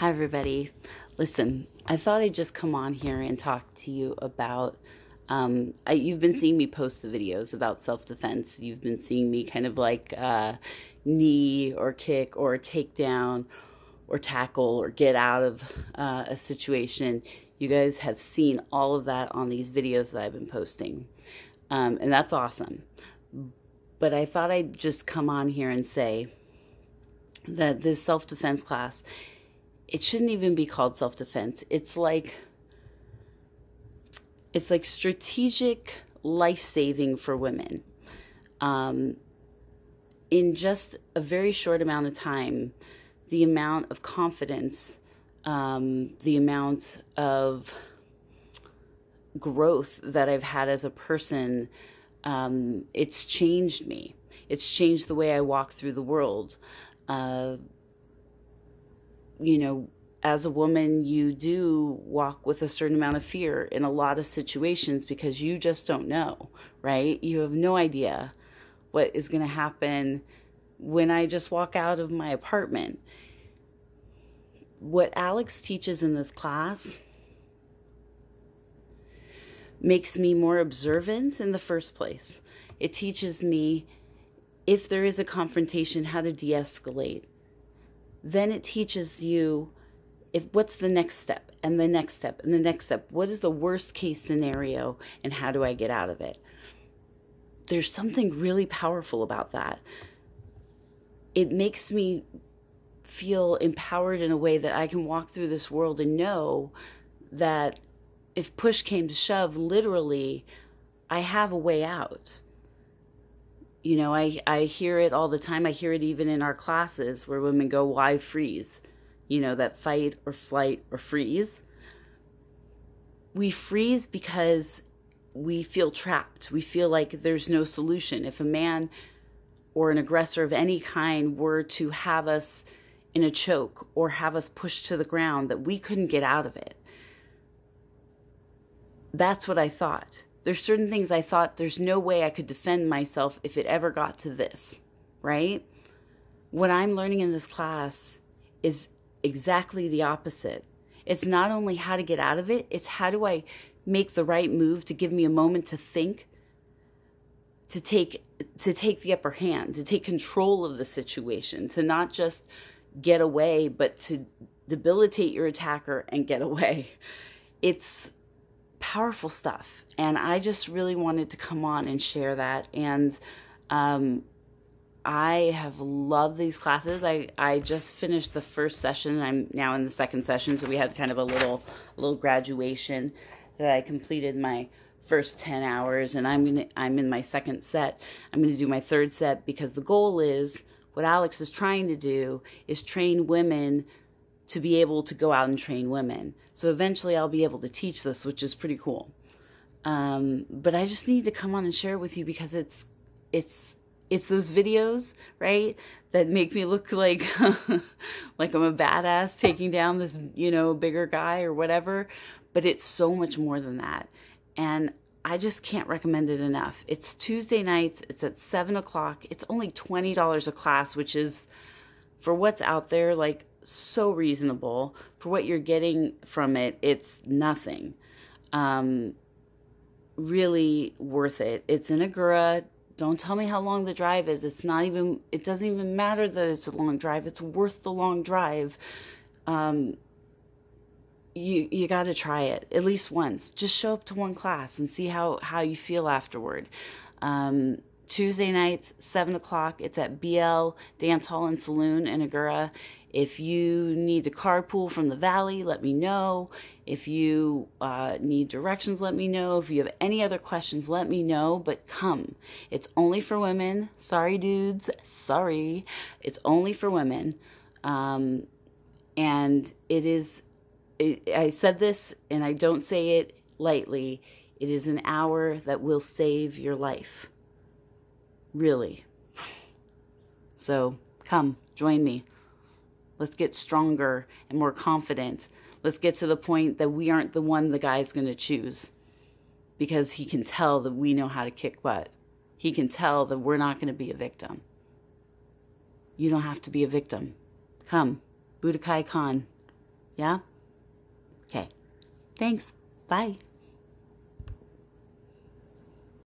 Hi, everybody. Listen, I thought I'd just come on here and talk to you about. Um, I, you've been seeing me post the videos about self defense. You've been seeing me kind of like uh, knee or kick or take down or tackle or get out of uh, a situation. You guys have seen all of that on these videos that I've been posting. Um, and that's awesome. But I thought I'd just come on here and say that this self defense class it shouldn't even be called self-defense. It's like it's like strategic life-saving for women. Um, in just a very short amount of time the amount of confidence um, the amount of growth that i've had as a person um, it's changed me. It's changed the way i walk through the world. Uh, you know, as a woman, you do walk with a certain amount of fear in a lot of situations because you just don't know, right? You have no idea what is going to happen when I just walk out of my apartment. What Alex teaches in this class makes me more observant in the first place. It teaches me if there is a confrontation, how to de escalate then it teaches you if what's the next step and the next step and the next step. What is the worst case scenario and how do i get out of it? There's something really powerful about that. It makes me feel empowered in a way that i can walk through this world and know that if push came to shove literally i have a way out you know, I, I hear it all the time. I hear it even in our classes where women go, why freeze? You know, that fight or flight or freeze. We freeze because we feel trapped. We feel like there's no solution. If a man or an aggressor of any kind were to have us in a choke or have us pushed to the ground, that we couldn't get out of it. That's what I thought there's certain things I thought there's no way I could defend myself if it ever got to this, right? What I'm learning in this class is exactly the opposite. It's not only how to get out of it, it's how do I make the right move to give me a moment to think, to take to take the upper hand, to take control of the situation, to not just get away, but to debilitate your attacker and get away. It's powerful stuff. And I just really wanted to come on and share that. And um, I have loved these classes. I, I just finished the first session. I'm now in the second session, so we had kind of a little little graduation that I completed my first 10 hours and I'm going to I'm in my second set. I'm going to do my third set because the goal is what Alex is trying to do is train women to be able to go out and train women. So eventually I'll be able to teach this, which is pretty cool. Um, but I just need to come on and share it with you because it's it's it's those videos, right, that make me look like like I'm a badass taking down this, you know, bigger guy or whatever. But it's so much more than that. And I just can't recommend it enough. It's Tuesday nights, it's at seven o'clock. It's only twenty dollars a class, which is for what's out there, like so reasonable for what you're getting from it. It's nothing. Um, really worth it. It's in Agoura. Don't tell me how long the drive is. It's not even. It doesn't even matter that it's a long drive. It's worth the long drive. Um, you you got to try it at least once. Just show up to one class and see how how you feel afterward. Um, Tuesday nights, 7 o'clock. It's at BL Dance Hall and Saloon in Agoura. If you need to carpool from the valley, let me know. If you uh, need directions, let me know. If you have any other questions, let me know. But come. It's only for women. Sorry, dudes. Sorry. It's only for women. Um, and it is, it, I said this and I don't say it lightly. It is an hour that will save your life really. So come, join me. Let's get stronger and more confident. Let's get to the point that we aren't the one the guy's going to choose because he can tell that we know how to kick butt. He can tell that we're not going to be a victim. You don't have to be a victim. Come, Budokaikan. Yeah? Okay. Thanks. Bye.